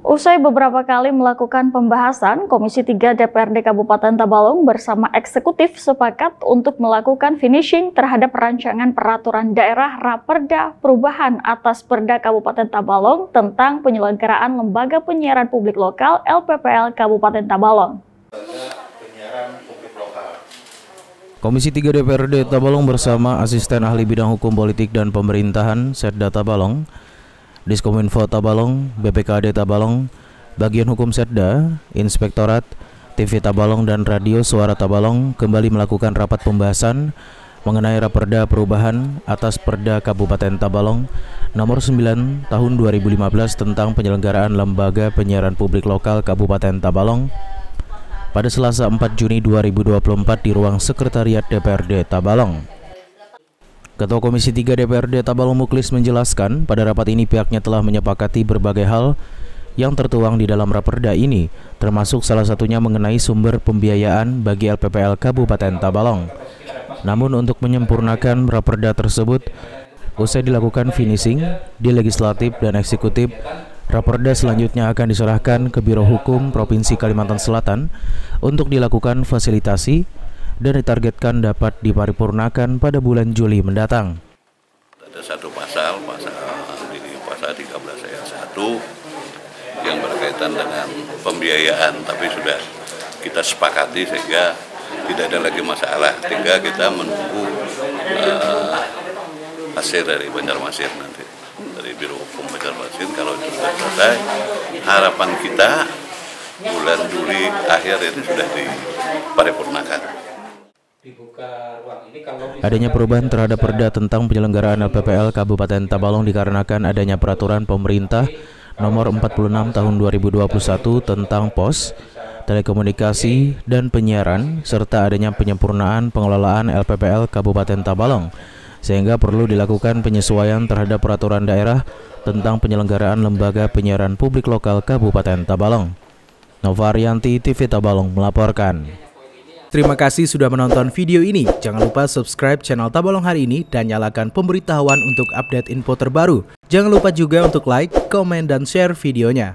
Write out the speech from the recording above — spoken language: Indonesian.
Usai beberapa kali melakukan pembahasan, Komisi 3 DPRD Kabupaten Tabalong bersama eksekutif sepakat untuk melakukan finishing terhadap rancangan peraturan daerah Raperda perubahan atas Perda Kabupaten Tabalong tentang penyelenggaraan lembaga penyiaran publik lokal LPPL Kabupaten Tabalong. Komisi 3 DPRD Tabalong bersama Asisten Ahli Bidang Hukum Politik dan Pemerintahan Setda Tabalong Diskominfo Tabalong, BPKD Tabalong, Bagian Hukum Setda, Inspektorat, TV Tabalong dan Radio Suara Tabalong kembali melakukan rapat pembahasan mengenai Raperda Perubahan atas Perda Kabupaten Tabalong nomor 9 tahun 2015 tentang penyelenggaraan lembaga penyiaran publik lokal Kabupaten Tabalong pada Selasa 4 Juni 2024 di ruang Sekretariat DPRD Tabalong. Ketua Komisi 3 DPRD Tabalong Muklis menjelaskan pada rapat ini pihaknya telah menyepakati berbagai hal yang tertuang di dalam raperda ini, termasuk salah satunya mengenai sumber pembiayaan bagi LPPL Kabupaten Tabalong. Namun untuk menyempurnakan raperda tersebut, usai dilakukan finishing di legislatif dan eksekutif, raperda selanjutnya akan diserahkan ke Biro Hukum Provinsi Kalimantan Selatan untuk dilakukan fasilitasi dan ditargetkan dapat diparipurnakan pada bulan Juli mendatang. Ada satu pasal, pasal di pasal 13 ayat 1 yang berkaitan dengan pembiayaan, tapi sudah kita sepakati sehingga tidak ada lagi masalah. Tinggal kita menunggu uh, hasil dari Banjarmasin nanti dari Biro Hukum Banjarmasin kalau itu sudah selesai harapan kita bulan Juli akhir ini sudah diparipurnakan. Adanya perubahan terhadap perda tentang penyelenggaraan LPPL Kabupaten Tabalong dikarenakan adanya peraturan pemerintah nomor 46 tahun 2021 tentang pos, telekomunikasi, dan penyiaran, serta adanya penyempurnaan pengelolaan LPPL Kabupaten Tabalong, sehingga perlu dilakukan penyesuaian terhadap peraturan daerah tentang penyelenggaraan lembaga penyiaran publik lokal Kabupaten Tabalong. Novarianti TV Tabalong melaporkan. Terima kasih sudah menonton video ini. Jangan lupa subscribe channel Tabalong hari ini dan nyalakan pemberitahuan untuk update info terbaru. Jangan lupa juga untuk like, komen, dan share videonya.